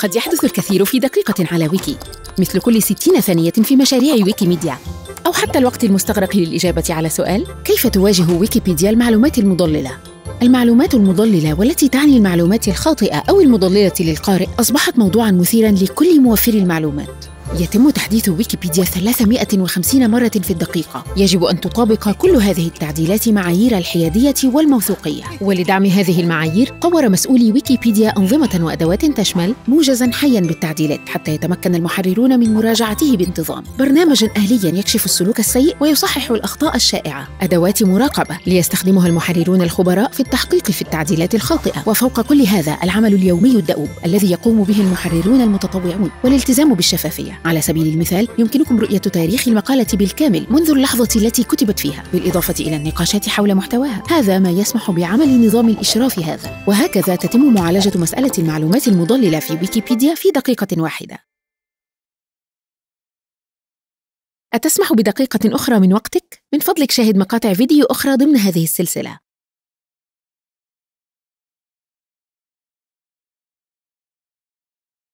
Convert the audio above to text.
قد يحدث الكثير في دقيقة على ويكي مثل كل ستين ثانية في مشاريع ويكيميديا أو حتى الوقت المستغرق للإجابة على سؤال كيف تواجه ويكيبيديا المعلومات المضللة؟ المعلومات المضللة والتي تعني المعلومات الخاطئة أو المضللة للقارئ أصبحت موضوعاً مثيراً لكل موفري المعلومات يتم تحديث ويكيبيديا 350 مرة في الدقيقة. يجب أن تطابق كل هذه التعديلات معايير الحيادية والموثوقية. ولدعم هذه المعايير طور مسؤولي ويكيبيديا أنظمة وأدوات تشمل موجزا حيا بالتعديلات حتى يتمكن المحررون من مراجعته بانتظام. برنامجا آليا يكشف السلوك السيء ويصحح الأخطاء الشائعة. أدوات مراقبة ليستخدمها المحررون الخبراء في التحقيق في التعديلات الخاطئة. وفوق كل هذا العمل اليومي الدؤوب الذي يقوم به المحررون المتطوعون والالتزام بالشفافية. على سبيل المثال يمكنكم رؤية تاريخ المقالة بالكامل منذ اللحظة التي كتبت فيها بالإضافة إلى النقاشات حول محتواها. هذا ما يسمح بعمل نظام الإشراف هذا. وهكذا تتم معالجة مسألة المعلومات المضللة في ويكيبيديا في دقيقة واحدة. أتسمح بدقيقة أخرى من وقتك؟ من فضلك شاهد مقاطع فيديو أخرى ضمن هذه السلسلة.